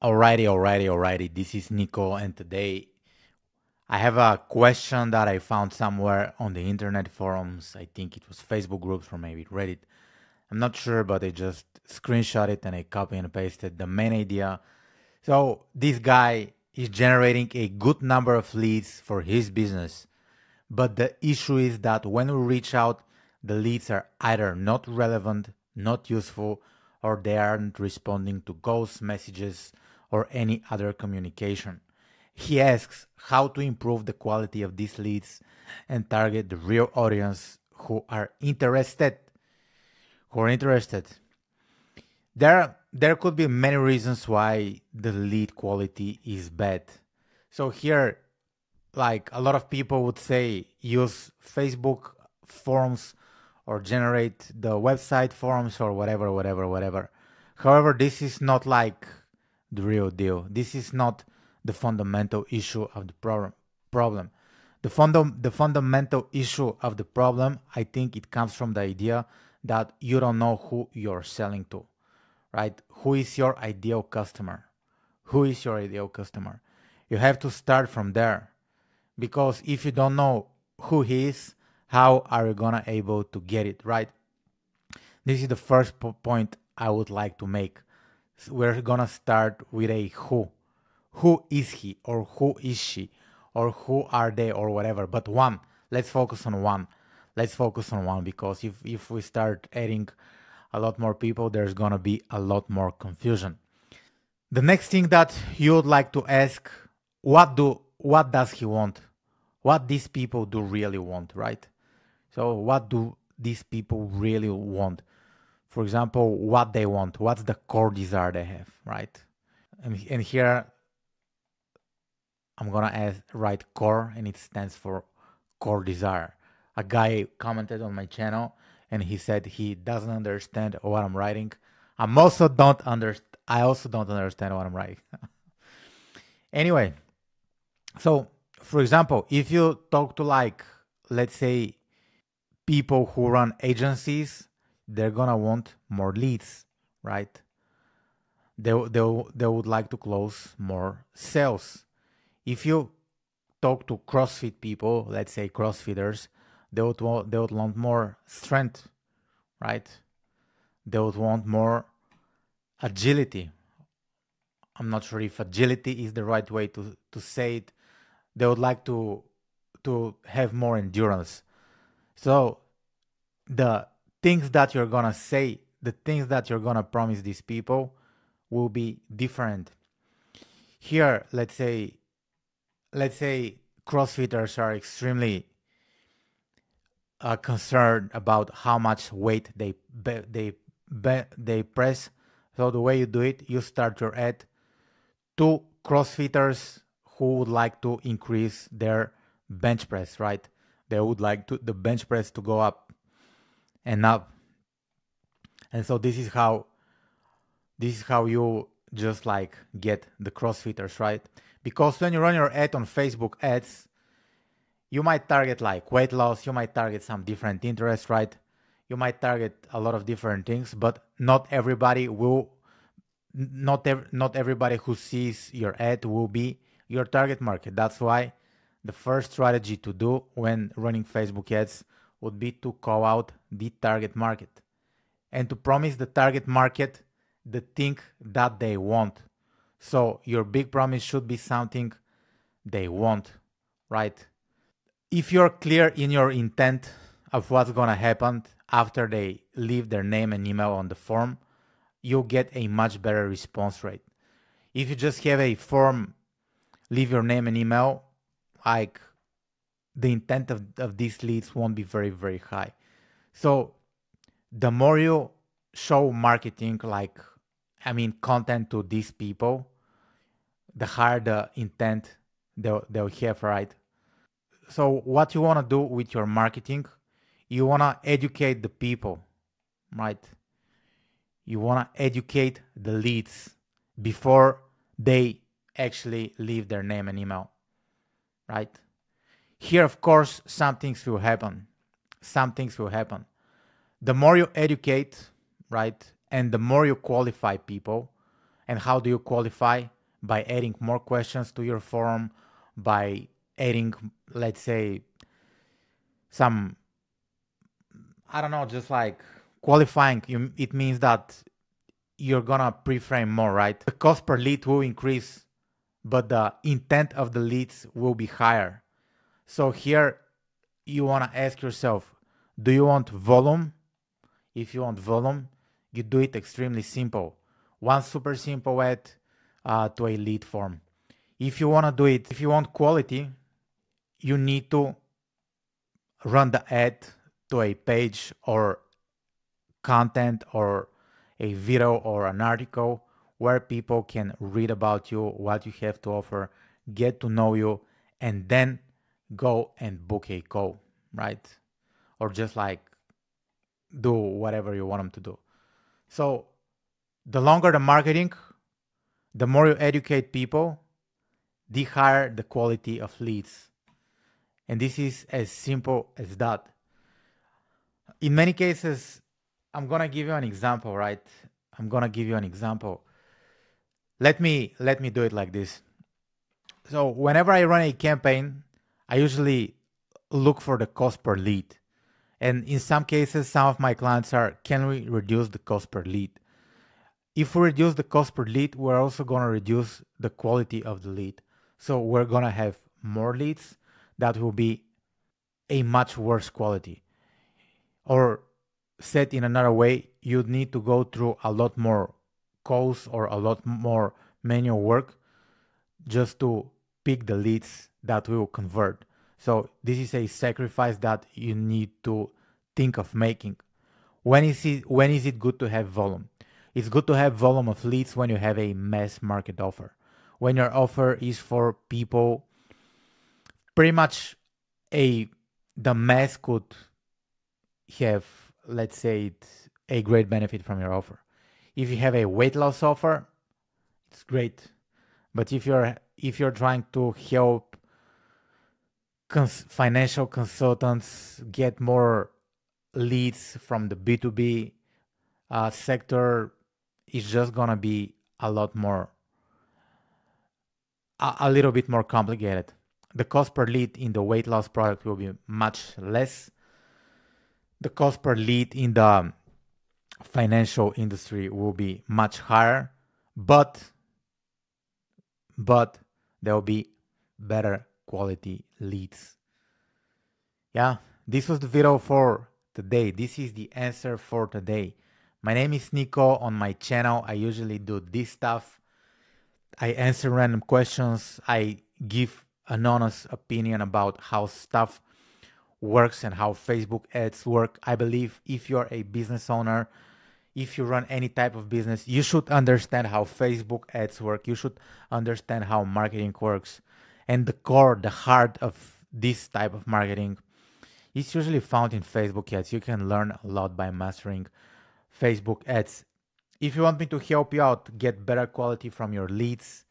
Alrighty, alrighty, alrighty. This is Niko, and today I have a question that I found somewhere on the internet forums. I think it was Facebook groups or maybe Reddit. I'm not sure, but I just screenshot it and I copy and pasted the main idea. So this guy is generating a good number of leads for his business, but the issue is that when we reach out, the leads are either not relevant, not useful, or they aren't responding to ghost messages or any other communication. He asks how to improve the quality of these leads and target the real audience who are interested. Who are interested. There, there could be many reasons why the lead quality is bad. So here, like a lot of people would say, use Facebook forms or generate the website forms or whatever, whatever, whatever. However, this is not like the real deal. This is not the fundamental issue of the problem. Problem. The, funda- the fundamental issue of the problem, I think it comes from the idea that you don't know who you're selling to, right? Who is your ideal customer? Who is your ideal customer? You have to start from there because if you don't know who he is, how are you gonna able to get it right? This is the first po- point I would like to make we're gonna start with a who. Who is he or who is she or who are they or whatever. But one, let's focus on one. Let's focus on one because if, if we start adding a lot more people, there's gonna be a lot more confusion. The next thing that you would like to ask, what do what does he want? What these people do really want, right? So what do these people really want? For example, what they want, what's the core desire they have, right? And, and here I'm gonna add write core and it stands for core desire. A guy commented on my channel and he said he doesn't understand what I'm writing. I'm also don't understand I also don't understand what I'm writing. anyway, so for example, if you talk to like let's say people who run agencies they're gonna want more leads, right? They they they would like to close more sales. If you talk to CrossFit people, let's say CrossFitters, they would want they would want more strength, right? They would want more agility. I'm not sure if agility is the right way to, to say it. They would like to to have more endurance. So the things that you're gonna say, the things that you're gonna promise these people will be different. Here, let's say, let's say CrossFitters are extremely uh, concerned about how much weight they they they press. So the way you do it, you start your ad to CrossFitters who would like to increase their bench press, right? They would like to the bench press to go up and up. And so this is how this is how you just like get the crossfitters, right? Because when you run your ad on Facebook ads, you might target like weight loss, you might target some different interests, right? You might target a lot of different things, but not everybody will not ev- not everybody who sees your ad will be your target market. That's why the first strategy to do when running Facebook ads would be to call out the target market and to promise the target market the thing that they want. So your big promise should be something they want, right? If you're clear in your intent of what's gonna happen after they leave their name and email on the form, you'll get a much better response rate. If you just have a form, leave your name and email, like the intent of, of these leads won't be very, very high. So the more you show marketing, like, I mean, content to these people, the higher the intent they'll, they'll have, right? So what you want to do with your marketing, you want to educate the people, right? You want to educate the leads before they actually leave their name and email, right? Here, of course, some things will happen. Some things will happen. The more you educate, right, and the more you qualify people, And how do you qualify? By adding more questions to your form, by adding, let's say, some, I don't know, just like qualifying. You, it means that you're gonna pre-frame more, right? The cost per lead will increase, but the intent of the leads will be higher. So here you wanna ask yourself, do you want volume? If you want volume, you do it extremely simple. One super simple ad uh, to a lead form. If you wanna do it, if you want quality, you need to run the ad to a page or content or a video or an article where people can read about you, what you have to offer, get to know you, and then go and book a call, right? Or just like do whatever you want them to do. So, the longer the marketing, the more you educate people, the higher the quality of leads. And this is as simple as that. In many cases, I'm gonna give you an example, right? I'm gonna give you an example. Let me let me do it like this. So whenever I run a campaign, I usually look for the cost per lead. And in some cases, some of my clients are, can we reduce the cost per lead? If we reduce the cost per lead, we're also going to reduce the quality of the lead. So we're going to have more leads that will be a much worse quality. Or said in another way, you'd need to go through a lot more calls or a lot more manual work just to pick the leads that will convert. So this is a sacrifice that you need to think of making. When is it when is it good to have volume? It's good to have volume of leads when you have a mass market offer. When your offer is for people pretty much a the mass could have let's say it, a great benefit from your offer. If you have a weight loss offer, it's great. But if you're if you're trying to help cons- financial consultants get more leads from the B2B uh, sector, it's just gonna be a lot more, a, a little bit more complicated. The cost per lead in the weight loss product will be much less the cost per lead in the financial industry will be much higher, but but there will be better quality leads. Yeah, this was the video for today. This is the answer for today. My name is Niko. On my channel, I usually do this stuff. I answer random questions. I give an honest opinion about how stuff works and how Facebook ads work. I believe if you're a business owner, if you run any type of business, you should understand how Facebook ads work. You should understand how marketing works. And the core, the heart of this type of marketing is usually found in Facebook ads. You can learn a lot by mastering Facebook ads. If you want me to help you out, get better quality from your leads,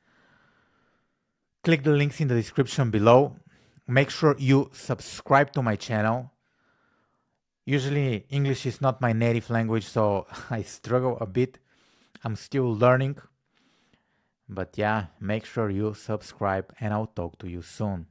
click the links in the description below make sure you subscribe to my channel. Usually, English is not my native language, so I struggle a bit. I'm still learning. But yeah, make sure you subscribe, and I'll talk to you soon.